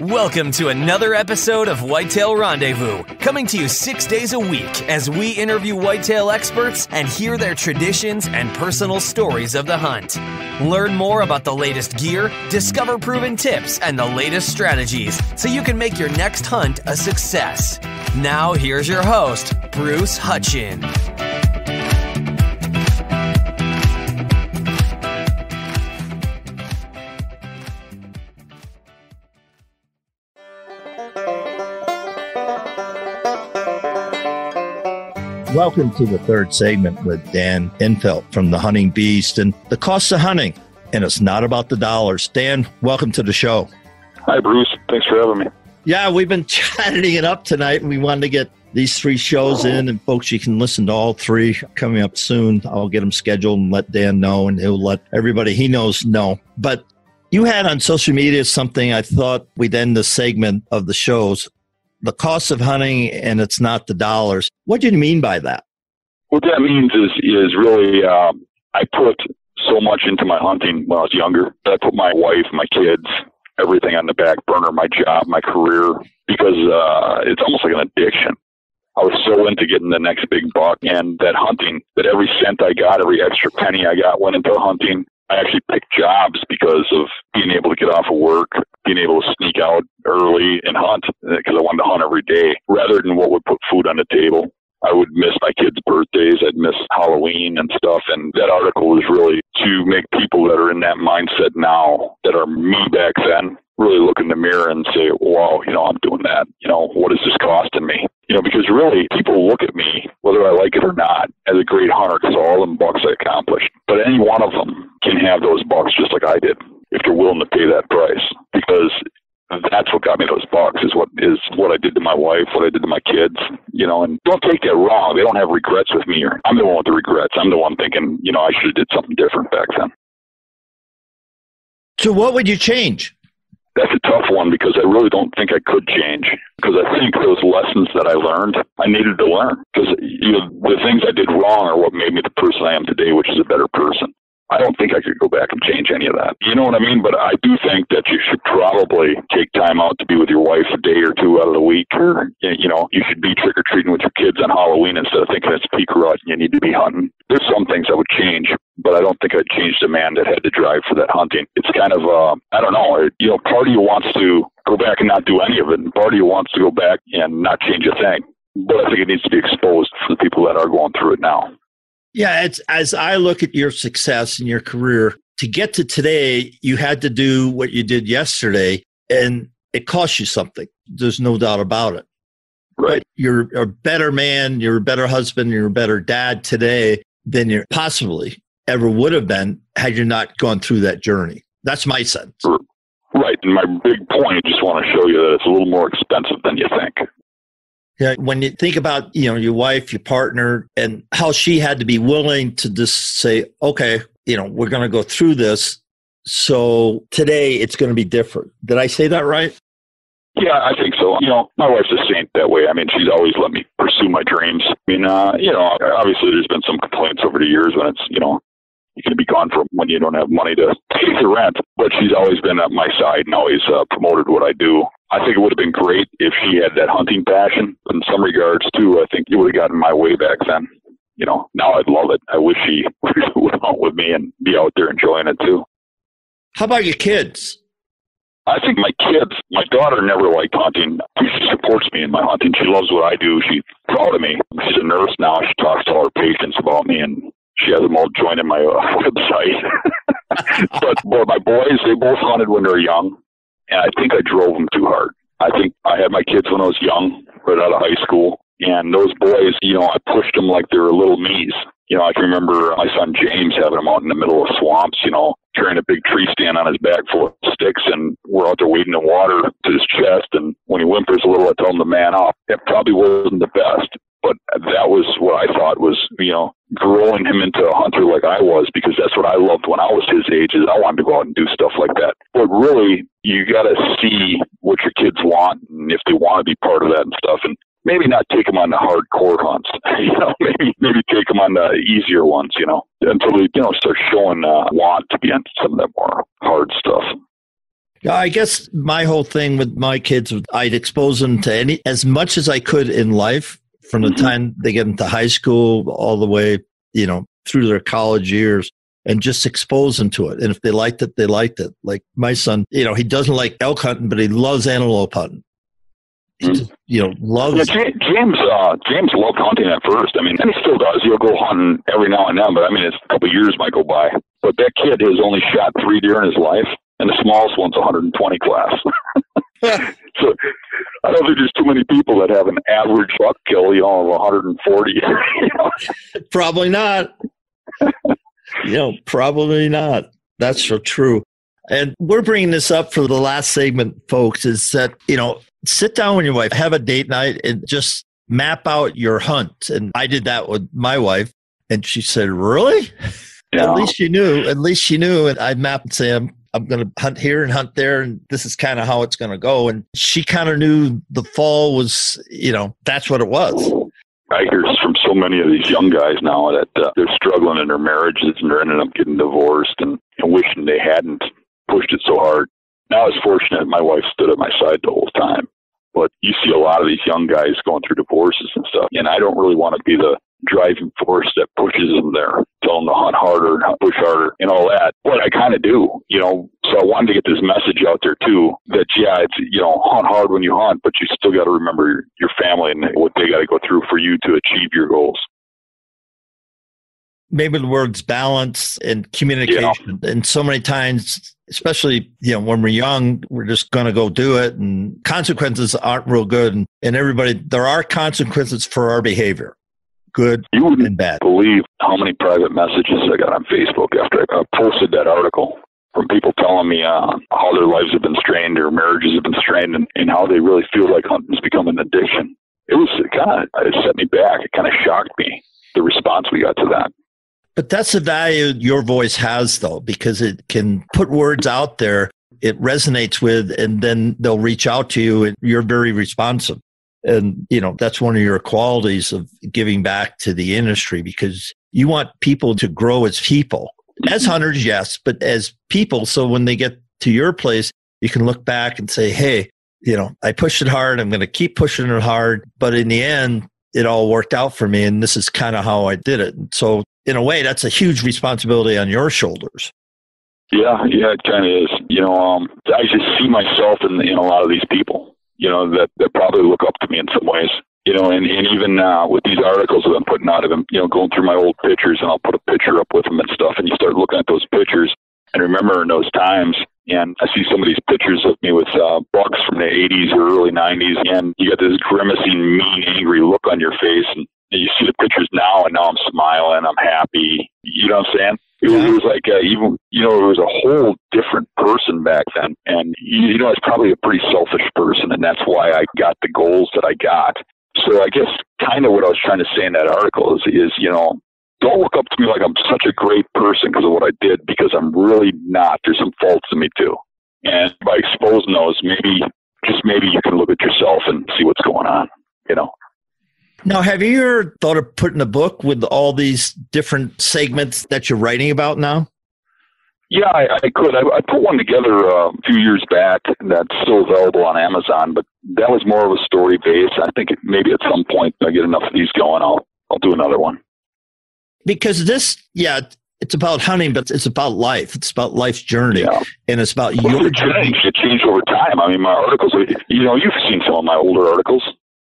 Welcome to another episode of Whitetail Rendezvous, coming to you six days a week as we interview whitetail experts and hear their traditions and personal stories of the hunt. Learn more about the latest gear, discover proven tips, and the latest strategies so you can make your next hunt a success. Now, here's your host, Bruce Hutcheon. Welcome to the third segment with Dan Infalt from the Hunting Beast and the cost of hunting. And it's not about the dollars. Dan, welcome to the show. Hi, Bruce. Thanks for having me. Yeah, we've been chatting it up tonight, and we wanted to get these three shows in. And folks, you can listen to all three coming up soon. I'll get them scheduled and let Dan know, and he'll let everybody he knows know. But you had on social media something I thought we'd end the segment of the shows the cost of hunting and it's not the dollars. What do you mean by that? What that means is is really um, I put so much into my hunting when I was younger. I put my wife, my kids, everything on the back burner, my job, my career, because uh, it's almost like an addiction. I was so into getting the next big buck and that hunting that every cent I got, every extra penny I got went into hunting. I actually picked jobs because of being able to get off of work, being able to sneak out early and hunt uh, because I wanted to hunt every day rather than what would put food on the table. I would miss my kids' birthdays. I'd miss Halloween and stuff. And that article was really to make people that are in that mindset now that are me back then really look in the mirror and say, wow, you know, I'm doing that. You know, what is this costing me? You know, because really people look at me, whether I like it or not, as a great hunter because all them bucks I accomplished. But any one of them can have those bucks just like I did if they're willing to pay that price because that's what got me those bucks is what is what I did to my wife, what I did to my kids, you know, and don't take that wrong. They don't have regrets with me or I'm the one with the regrets. I'm the one thinking, you know, I should have did something different back then. So what would you change? That's a tough one because I really don't think I could change because I think those lessons that I learned, I needed to learn because you know, the things I did wrong are what made me the person I am today, which is a better person. I don't think I could go back and change any of that. You know what I mean? But I do think that you should probably take time out to be with your wife a day or two out of the week. Or, you know, you should be trick or treating with your kids on Halloween instead of thinking it's peak rut and you need to be hunting. There's some things I would change, but I don't think I'd change the man that had to drive for that hunting. It's kind of, uh, I don't know, you know, part of you wants to go back and not do any of it, and part of you wants to go back and not change a thing. But I think it needs to be exposed for the people that are going through it now. Yeah, it's as I look at your success in your career, to get to today, you had to do what you did yesterday, and it cost you something. There's no doubt about it. Right. But you're a better man, you're a better husband, you're a better dad today than you possibly ever would have been had you not gone through that journey. That's my sense. Right. And my big point, I just want to show you that it's a little more expensive than you think. Yeah, when you think about you know your wife, your partner, and how she had to be willing to just say, okay, you know, we're going to go through this. So today it's going to be different. Did I say that right? Yeah, I think so. You know, my wife's a saint that way. I mean, she's always let me pursue my dreams. I mean, uh, you know, obviously there's been some complaints over the years when it's, you know, you can be gone from when you don't have money to pay the rent. But she's always been at my side and always uh, promoted what I do. I think it would have been great if she had that hunting passion. In some regards, too, I think it would have gotten my way back then. You know, now I'd love it. I wish she would hunt with me and be out there enjoying it too. How about your kids? I think my kids, my daughter never liked hunting. She supports me in my hunting. She loves what I do. She's proud of me. She's a nurse now. She talks to all her patients about me, and she has them all joining my uh, website. but, but my boys, they both hunted when they were young and I think I drove them too hard. I think I had my kids when I was young, right out of high school, and those boys, you know, I pushed them like they were little me's. You know, I can remember my son James having him out in the middle of swamps, you know, carrying a big tree stand on his back full of sticks, and we're out there wading in water to his chest. And when he whimpers a little, I tell him to man up. It probably wasn't the best, but that was what I thought was, you know, growing him into a hunter like I was because that's what I loved when I was his age is I wanted to go out and do stuff like that. But really, you got to see what your kids want and if they want to be part of that and stuff. And maybe not take them on the hardcore hunts. you know, maybe maybe take them on the easier ones. You know, until they you know start showing uh, want to be on some of that more hard stuff. Yeah, I guess my whole thing with my kids, I'd expose them to any as much as I could in life from the mm-hmm. time they get into high school all the way, you know, through their college years and just expose them to it. And if they liked it, they liked it. Like my son, you know, he doesn't like elk hunting, but he loves antelope hunting. Just, you know, loves. Yeah, James. Uh, James loved hunting at first. I mean, and he still does. He'll go hunting every now and then, but I mean, it's a couple years might go by. But that kid has only shot three deer in his life, and the smallest one's 120 class. so I don't think there's too many people that have an average buck kill, you know, of 140. Probably not. you know, probably not. That's so true. And we're bringing this up for the last segment, folks, is that, you know, sit down with your wife, have a date night, and just map out your hunt. And I did that with my wife, and she said, "Really?" Yeah. At least she knew. At least she knew. And I mapped say, "I'm going to hunt here and hunt there, and this is kind of how it's going to go." And she kind of knew the fall was, you know, that's what it was. I hear from so many of these young guys now that uh, they're struggling in their marriages and they're ending up getting divorced and, and wishing they hadn't pushed it so hard. Now I was fortunate my wife stood at my side the whole time. But you see a lot of these young guys going through divorces and stuff, and I don't really want to be the driving force that pushes them there, tell them to hunt harder and push harder and all that. What I kind of do, you know. So I wanted to get this message out there too that yeah, it's you know hunt hard when you hunt, but you still got to remember your, your family and what they got to go through for you to achieve your goals maybe the words balance and communication. Yeah. And so many times, especially you know when we're young, we're just going to go do it, and consequences aren't real good. And, and everybody, there are consequences for our behavior, good you wouldn't and bad. Believe how many private messages I got on Facebook after I posted that article from people telling me uh, how their lives have been strained, or marriages have been strained, and, and how they really feel like hunting's become an addiction. It was kind of it set me back. It kind of shocked me the response we got to that. But that's the value your voice has, though, because it can put words out there it resonates with, and then they'll reach out to you, and you're very responsive. And, you know, that's one of your qualities of giving back to the industry because you want people to grow as people. As hunters, yes, but as people. So when they get to your place, you can look back and say, hey, you know, I pushed it hard. I'm going to keep pushing it hard. But in the end, it all worked out for me. And this is kind of how I did it. So in a way, that's a huge responsibility on your shoulders. Yeah, yeah, it kind of is. You know, um, I just see myself in in a lot of these people. You know, that that probably look up to me in some ways. You know, and and even uh, with these articles that I'm putting out of them, you know, going through my old pictures, and I'll put a picture up with them and stuff, and you start looking at those pictures and remember in those times. And I see some of these pictures of me with uh, bucks from the 80s or early 90s, and you got this grimacing, mean, angry look on your face, and you see the pictures now, and now I'm smiling, I'm happy. You know what I'm saying? It was, it was like uh, even you know it was a whole different person back then, and you know I was probably a pretty selfish person, and that's why I got the goals that I got. So I guess kind of what I was trying to say in that article is is you know don't look up to me like I'm such a great person because of what I did because I'm really not. There's some faults in me too, and by exposing those, maybe just maybe you can look at yourself and see what's going on. You know. Now, have you ever thought of putting a book with all these different segments that you're writing about now? Yeah, I, I could. I, I, put one together uh, a few years back and that's still available on Amazon, but that was more of a story base. I think maybe at some point I get enough of these going, I'll I'll do another one. Because this, yeah, it's about hunting, but it's about life. It's about life's journey, yeah. and it's about well, your journey. It changed over time. I mean, my articles. You know, you've seen some of my older articles.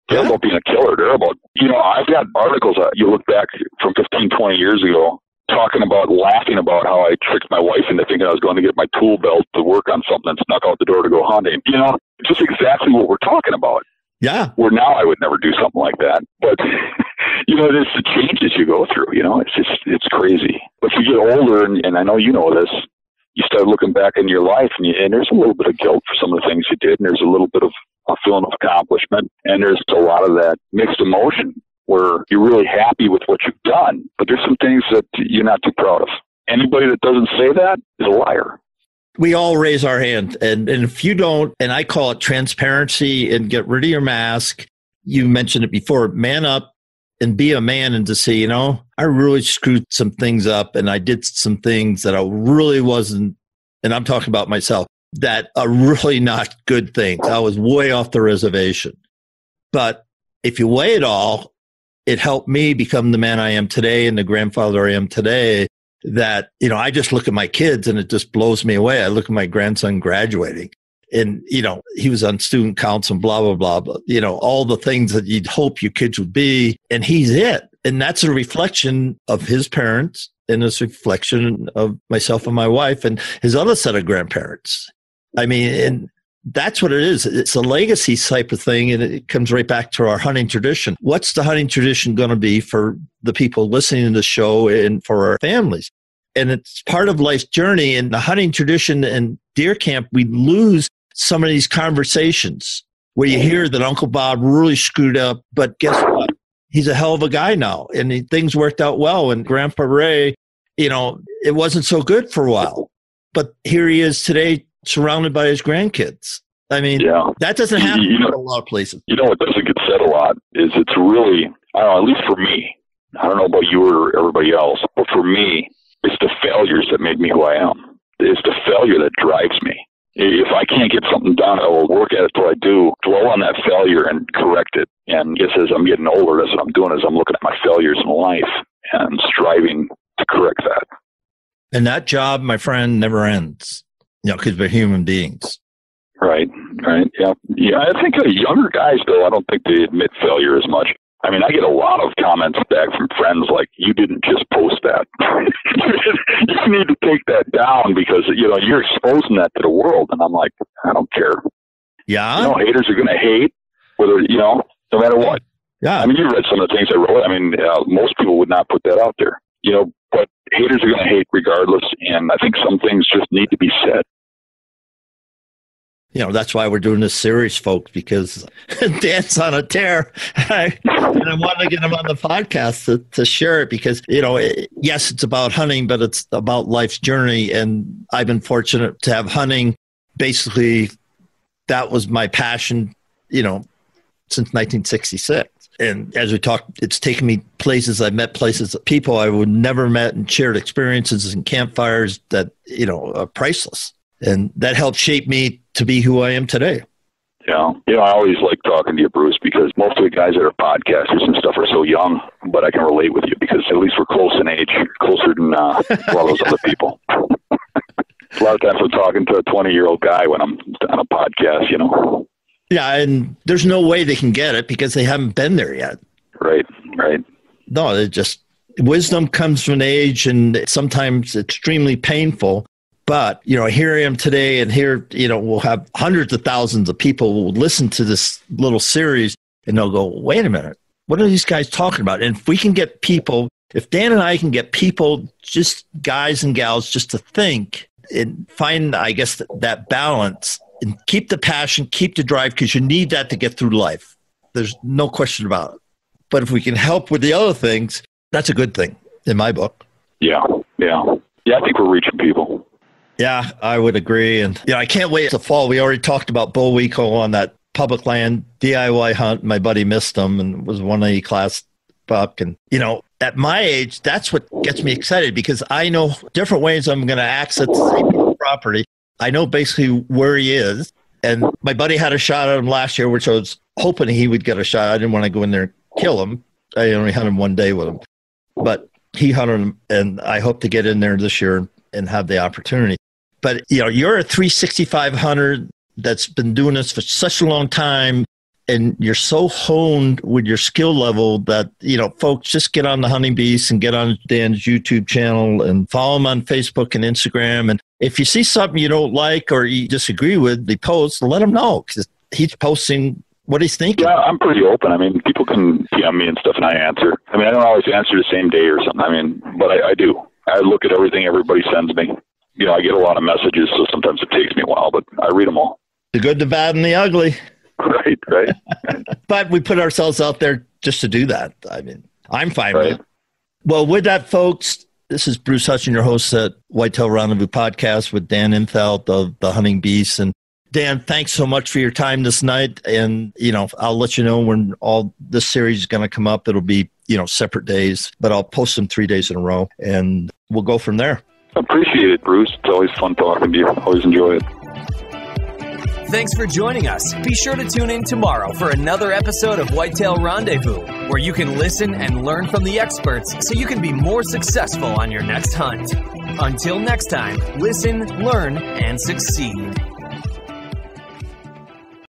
They're about being a killer. They're about, you know, I've got articles that you look back from 15, 20 years ago talking about laughing about how I tricked my wife into thinking I was going to get my tool belt to work on something and snuck out the door to go hunting. You know, just exactly what we're talking about. Yeah. Where now I would never do something like that. But, you know, there's the changes you go through, you know, it's just, it's crazy. But you get older, and, and I know you know this, you start looking back in your life and, you, and there's a little bit of guilt for some of the things you did, and there's a little bit of a feeling of accomplishment. And there's a lot of that mixed emotion where you're really happy with what you've done, but there's some things that you're not too proud of. Anybody that doesn't say that is a liar. We all raise our hand. And, and if you don't, and I call it transparency and get rid of your mask, you mentioned it before, man up and be a man and to say, you know, I really screwed some things up and I did some things that I really wasn't, and I'm talking about myself, that are really not good things. I was way off the reservation. But if you weigh it all, it helped me become the man I am today and the grandfather I am today. That, you know, I just look at my kids and it just blows me away. I look at my grandson graduating and, you know, he was on student council and blah, blah, blah, blah, you know, all the things that you'd hope your kids would be. And he's it. And that's a reflection of his parents and it's a reflection of myself and my wife and his other set of grandparents. I mean, and that's what it is. It's a legacy type of thing, and it comes right back to our hunting tradition. What's the hunting tradition going to be for the people listening to the show and for our families? And it's part of life's journey. And the hunting tradition and deer camp, we lose some of these conversations where you hear that Uncle Bob really screwed up, but guess what? He's a hell of a guy now, and he, things worked out well. And Grandpa Ray, you know, it wasn't so good for a while, but here he is today surrounded by his grandkids. I mean, yeah. that doesn't happen you know, in a lot of places. You know what doesn't get said a lot is it's really, I don't know, at least for me, I don't know about you or everybody else, but for me, it's the failures that made me who I am. It's the failure that drives me. If I can't get something done, I will work at it till I do, dwell on that failure and correct it. And just as I'm getting older, that's what I'm doing is I'm looking at my failures in life and striving to correct that. And that job, my friend, never ends you know, because we're human beings. Right, right, yeah, yeah. I think uh, younger guys, though, I don't think they admit failure as much. I mean, I get a lot of comments back from friends like, "You didn't just post that. you need to take that down because you know you're exposing that to the world." And I'm like, I don't care. Yeah, you know, haters are going to hate, whether you know, no matter what. Yeah, I mean, you read some of the things I wrote. I mean, uh, most people would not put that out there. You know, but haters are going to hate regardless. And I think some things just need to be said you know, that's why we're doing this series, folks, because Dan's on a tear. and I wanted to get him on the podcast to, to share it because, you know, it, yes, it's about hunting, but it's about life's journey. And I've been fortunate to have hunting. Basically, that was my passion, you know, since 1966. And as we talked, it's taken me places I've met places, people I would never met and shared experiences and campfires that, you know, are priceless and that helped shape me to be who I am today. Yeah, you know, I always like talking to you, Bruce, because most of the guys that are podcasters and stuff are so young. But I can relate with you because at least we're close in age, closer than uh, a lot of those other people. a lot of times I'm talking to a 20 year old guy when I'm on a podcast, you know. Yeah, and there's no way they can get it because they haven't been there yet. Right, right. No, it just wisdom comes from age and it's sometimes extremely painful but, you know, here I am today, and here, you know, we'll have hundreds of thousands of people will listen to this little series and they'll go, wait a minute, what are these guys talking about? And if we can get people, if Dan and I can get people, just guys and gals, just to think and find, I guess, that balance and keep the passion, keep the drive, because you need that to get through life. There's no question about it. But if we can help with the other things, that's a good thing in my book. Yeah, yeah. Yeah, I think we're reaching people. Yeah, I would agree. And yeah, I can't wait to fall. We already talked about Bo Wico on that public land DIY hunt. My buddy missed them and was one A class buck. And, you know, at my age, that's what gets me excited because I know different ways I'm going to access the property. I know basically where he is. And my buddy had a shot at him last year, which I was hoping he would get a shot. I didn't want to go in there and kill him. I only hunted him one day with him. But he hunted him, and I hope to get in there this year and have the opportunity. But you know, you're a 365 hunter that's been doing this for such a long time and you're so honed with your skill level that you know folks just get on the hunting beast and get on dan's youtube channel and follow him on facebook and instagram and if you see something you don't like or you disagree with the post let him know because he's posting what he's thinking yeah i'm pretty open i mean people can pm me and stuff and i answer i mean i don't always answer the same day or something i mean but i, I do i look at everything everybody sends me you know, I get a lot of messages, so sometimes it takes me a while, but I read them all. The good, the bad, and the ugly. Right, right. but we put ourselves out there just to do that. I mean, I'm fine right. with it. Well, with that, folks, this is Bruce Hutcheon, your host at Whitetail Rendezvous Podcast with Dan Infalt of the Hunting Beast. And Dan, thanks so much for your time this night. And, you know, I'll let you know when all this series is going to come up. It'll be, you know, separate days, but I'll post them three days in a row and we'll go from there. Appreciate it, Bruce. It's always fun talking to you. Always enjoy it. Thanks for joining us. Be sure to tune in tomorrow for another episode of Whitetail Rendezvous, where you can listen and learn from the experts so you can be more successful on your next hunt. Until next time, listen, learn, and succeed.